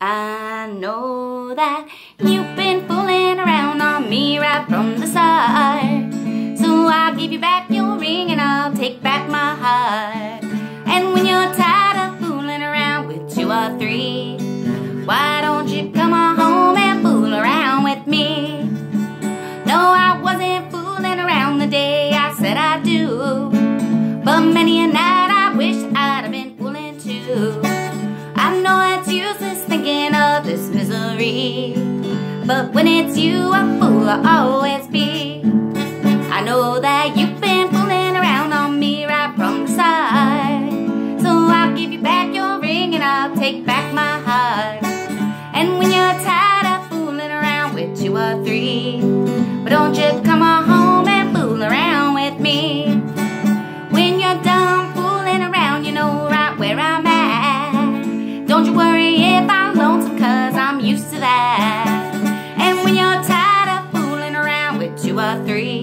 I know that you've been fooling around on me right from the start. So I'll give you back your ring and I'll take back my heart. And when you're tired of fooling around with two or three, But when it's you, a fool I'll always be. I know that you've been fooling around on me right from the start. So I'll give you back your ring and I'll take back my heart. And when you're tired of fooling around with two or three, but don't you come on home and fool around with me. When you're done fooling around, you know right where I'm at. Don't you worry two three,